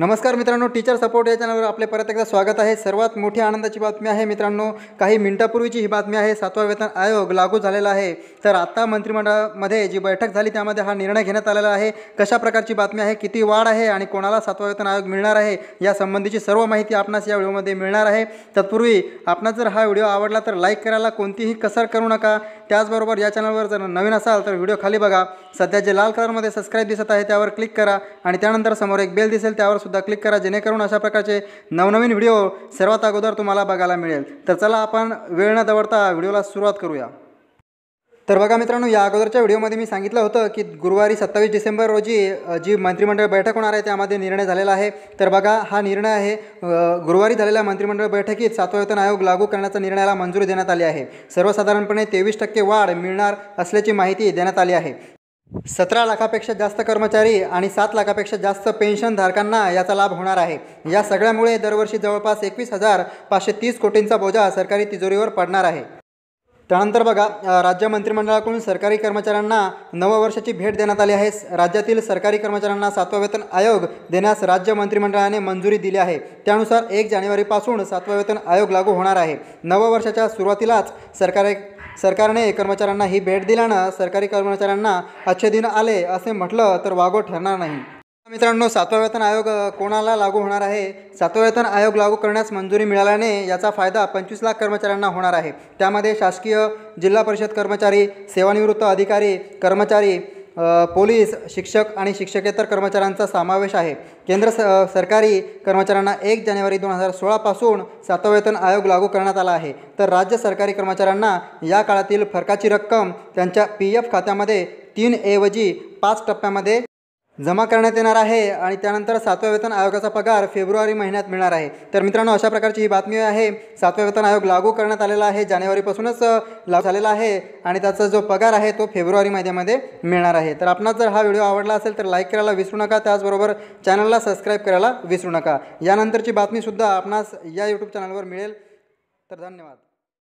नमस्कार मित्रांनो teacher support या चॅनलवर आपले परत एकदा स्वागत आहे. सर्वात मोठी आनंदाची बातमी आहे मित्रांनो काही मिनिटापूर्वीची ही बातमी आहे सातवा वेतन आयोग लागू झालेला आहे. तर आत्ता मंत्रिमंडळामध्ये जी बैठक झाली त्यामध्ये हा निर्णय घेण्यात आलेला आहे. कशा प्रकारची बातमी आहे किती वाढ आहे आणि कोणाला सातवा वेतन आयोग मिळणार आहे या संबंधीची सर्व माहिती आपणास या व्हिडिओमध्ये मिळणार आहे. तत्पूर्वी आपणास जर हा व्हिडिओ आवडला तर लाईक करायला कोणतीही कसर करू नका. त्याचबरोबर या चॅनलवर जर नवीन असाल तर व्हिडिओ खाली बघा. सध्या जे लाल कलरमध्ये सबस्क्राईब दिसत आहे त्यावर क्लिक करा आणि त्यानंतर समोर एक बेल दिसेल त्यावर सुद्धा क्लिक करा जेणेकरून अशा प्रकारचे नवनवीन व्हिडिओ सर्वात अगोदर तुम्हाला बघायला मिळेल. तर चला आपण वेळ न दवडता व्हिडिओला सुरुवात करूया. तर बघा मित्रांनो या अगोदरच्या व्हिडिओमध्ये मी सांगितलं होतं की गुरुवारी सत्तावीस डिसेंबर रोजी जी मंत्रिमंडळ बैठक होणार आहे त्यामध्ये निर्णय झालेला आहे. तर बघा हा निर्णय आहे गुरुवारी झालेल्या मंत्रिमंडळ बैठकीत सातवा वेतन आयोग लागू करण्याचा निर्णयाला मंजुरी देण्यात आली आहे. सर्वसाधारणपणे तेवीस टक्के वाढ मिळणार असल्याची माहिती देण्यात आली आहे. सतरा लाखापेक्षा जास्त कर्मचारी आणि सात लाखापेक्षा जास्त पेन्शनधारकांना याचा लाभ होणार आहे. या सगळ्यामुळे दरवर्षी जवळपास एकवीस हजार पाचशे तीस कोटींचा बोजा सरकारी तिजोरीवर पडणार आहे. त्यानंतर बघा राज्य मंत्रिमंडळाकडून सरकारी कर्मचाऱ्यांना नववर्षाची भेट देण्यात आली आहे. राज्यातील सरकारी कर्मचाऱ्यांना सातवा वेतन आयोग देण्यास राज्य मंत्रिमंडळाने मंजुरी दिली आहे. त्यानुसार एक जानेवारीपासून सातवा वेतन आयोग लागू होणार आहे. नववर्षाच्या सुरुवातीलाच सरकारी सरकारने कर्मचाऱ्यांना ही भेट दिल्यानं सरकारी कर्मचाऱ्यांना अच्छे दिन आले असे म्हटलं तर वागो ठरणार नाही. मित्रांनो सातवा वेतन आयोग कोणाला लागू होणार आहे? सातवा वेतन आयोग लागू करण्यास मंजुरी मिळाल्याने याचा फायदा पंचवीस लाख कर्मचाऱ्यांना होणार आहे. त्यामध्ये शासकीय जिल्हा परिषद कर्मचारी सेवानिवृत्त अधिकारी कर्मचारी पोलीस शिक्षक आणि शिक्षकेतर कर्मचाऱ्यांचा समावेश आहे. केंद्र स सरकारी कर्मचाऱ्यांना एक जानेवारी दोन हजार सोळापासून सातवा वेतन आयोग लागू करण्यात आला आहे. तर राज्य सरकारी कर्मचाऱ्यांना या काळातील फरकाची रक्कम त्यांच्या पी एफ खात्यामध्ये तीन ऐवजी पाच टप्प्यामध्ये जमा करण्यात येणार आहे आणि त्यानंतर सातव्या वेतन आयोगाचा पगार फेब्रुवारी महिन्यात मिळणार आहे. तर मित्रांनो अशा प्रकारची ही बातमी आहे. सातव्या वेतन आयोग लागू करण्यात आलेला आहे. जानेवारीपासूनच लागू झालेला आहे आणि त्याचा जो पगार आहे तो फेब्रुवारी महिन्यामध्ये मिळणार आहे. तर आपणास जर हा व्हिडिओ आवडला असेल तर लाईक करायला विसरू नका. त्याचबरोबर चॅनलला सबस्क्राईब करायला विसरू नका. यानंतरची बातमीसुद्धा आपणास या यूट्यूब चॅनलवर मिळेल. तर धन्यवाद.